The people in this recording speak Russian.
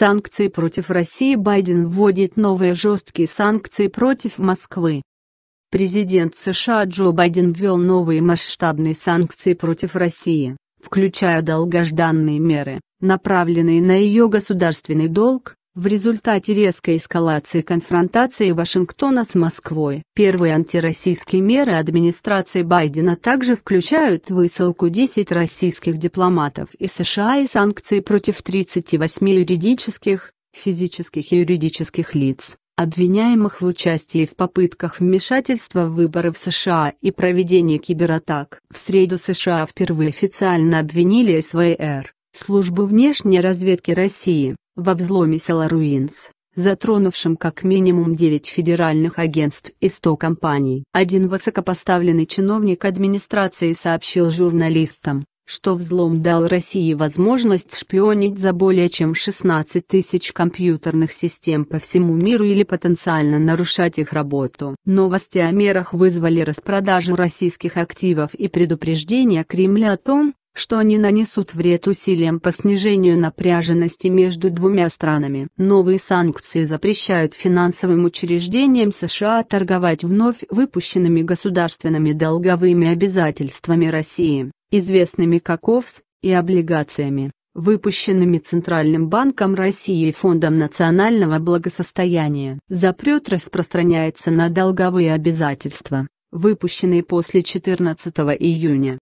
Санкции против России Байден вводит новые жесткие санкции против Москвы. Президент США Джо Байден ввел новые масштабные санкции против России, включая долгожданные меры, направленные на ее государственный долг, в результате резкой эскалации конфронтации Вашингтона с Москвой, первые антироссийские меры администрации Байдена также включают высылку 10 российских дипломатов из США и санкции против 38 юридических, физических и юридических лиц, обвиняемых в участии в попытках вмешательства в выборы в США и проведении кибератак. В среду США впервые официально обвинили СВР, службу внешней разведки России, во взломе села Руинс, затронувшем как минимум 9 федеральных агентств и 100 компаний. Один высокопоставленный чиновник администрации сообщил журналистам, что взлом дал России возможность шпионить за более чем 16 тысяч компьютерных систем по всему миру или потенциально нарушать их работу. Новости о мерах вызвали распродажу российских активов и предупреждение Кремля о том, что они нанесут вред усилиям по снижению напряженности между двумя странами. Новые санкции запрещают финансовым учреждениям США торговать вновь выпущенными государственными долговыми обязательствами России, известными как ОВС, и облигациями, выпущенными Центральным банком России и Фондом национального благосостояния. Запрет распространяется на долговые обязательства, выпущенные после 14 июня.